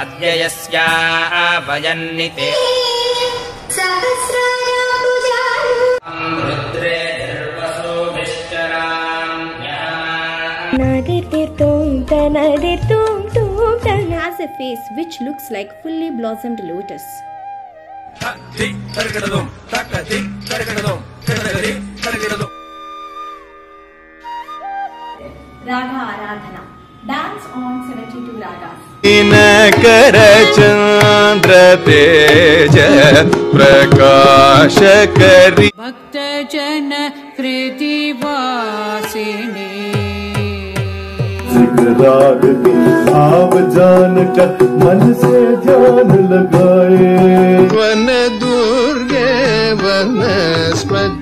अद्य यस्या वयन्निते has a face which looks like fully blossomed lotus. कर चंद्र तेज प्रकाश करी भक्त जन कृति वासिनी राग के भाव जान कर मन से जान लगाए। वन दुर्गे वनस्पति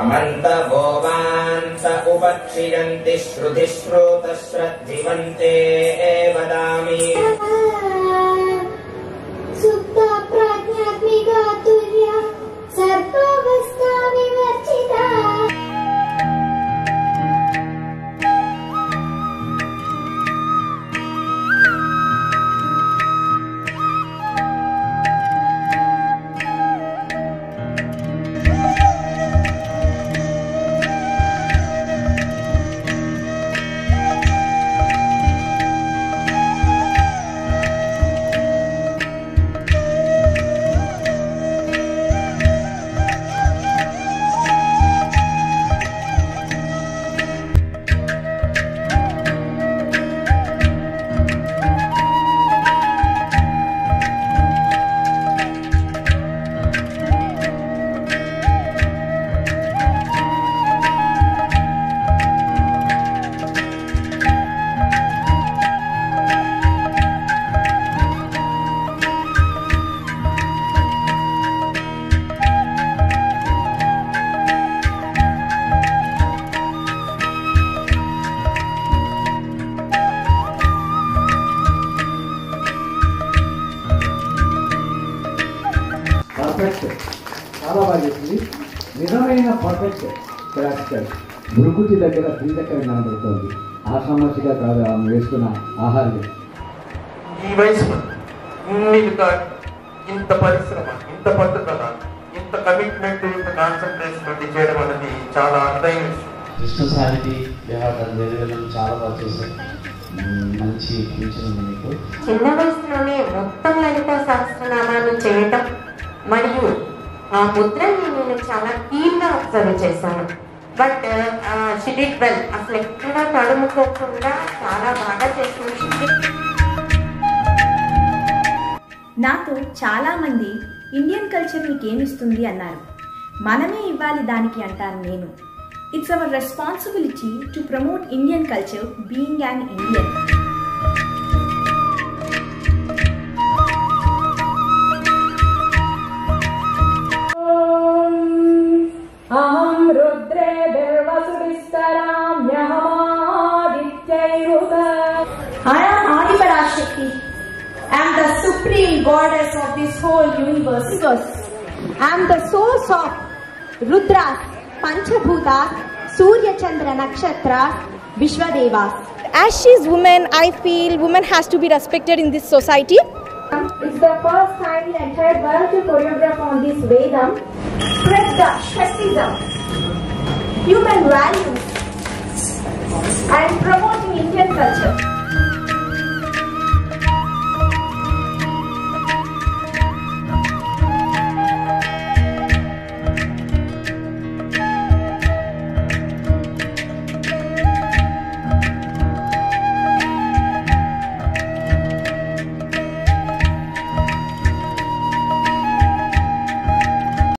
अमन्त भोवान्त उपक्षियन्ति श्रुतिश्रोतश्रद्धिवन्ते वदामि పర్ఫెక్ట్ చాలా బాగా చెప్పింది. నిజమైన పర్ఫెక్ట్ ప్రాక్టికల్ మృగుటి దగ్గర శ్రీచక్ర కనబడుతోంది ఆషామాషిగా కాదు ఆమె వేసుకున్న ఆహారం. ఈ వయసులో ఇన్ని ఇంత పరిశ్రమ ఇంత పట్టుదల ఇంత కమిట్మెంట్ ఇంత కాన్సన్ట్రేషన్ పెట్టి చేయడం అనేది చాలా అర్థమైన విషయం. కృష్ణసారిది వ్యవహారం జరిగడం చాలా బాగా చేశారు. మంచి ఫ్యూచర్ ఉంది మీకు. చిన్న వయసులోనే మొత్తం లలిత సహస్రనామాన్ని చేయటం మరియు ఆ ముద్రని నేను చాలా keen అబ్జర్వ్ చేశాను. బట్ షిడిట్ వెల్ అసలు ఎక్కడ తడుముకోకుండా చాలా బాగా చేసింది నాతో చాలామంది ఇండియన్ కల్చర్ మీకేమిస్తుంది అన్నారు. మనమే ఇవ్వాలి దానికి అంటాను నేను. It's our responsibility to promote Indian culture being an Indian am the supreme goddess of this whole universe. I am the source of Rudra, Panchabhuta, Surya Chandra Nakshatra, Vishwadevas. As she's woman, I feel woman has to be respected in this society. Um, it's the first time in the entire world to choreograph on this Vedam. Spread the Shaktism, human values, and promoting Indian culture.